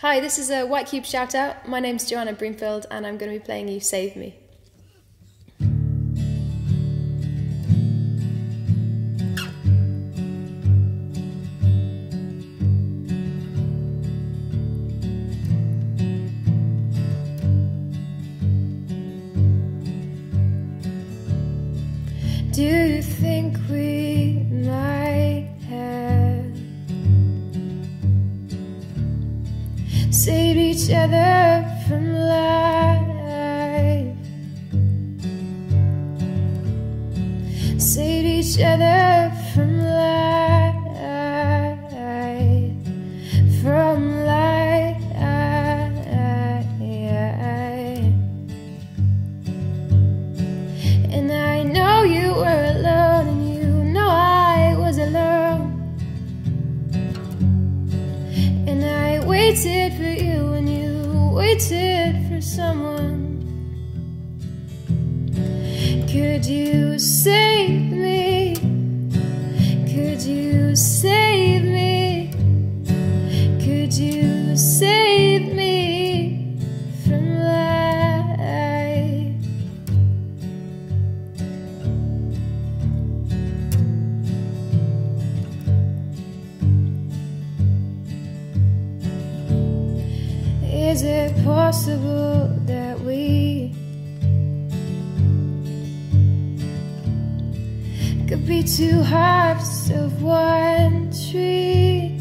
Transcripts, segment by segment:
Hi, this is a White Cube shout out. My name's Joanna Broomfield and I'm going to be playing you Save Me. Do you think we saved each other from life? Saved each other from waited for you, and you waited for someone. Could you save me? Is it possible that we could be two halves of one tree?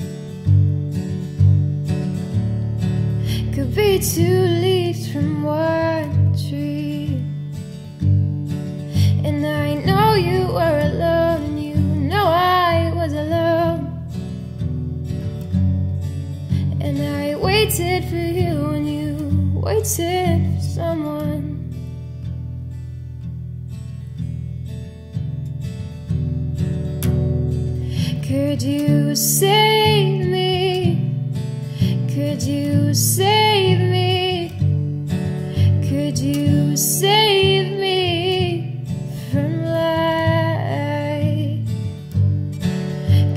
Could be two leaves from one tree. Waited for you and you waited for someone. Could you save me? Could you save me? Could you save me from life?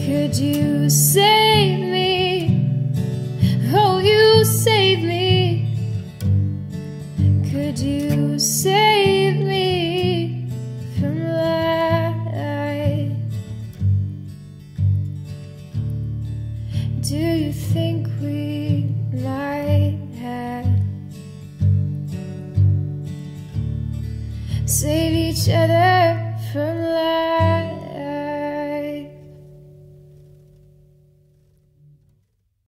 Could you save me? Do you think we might have saved each other from life?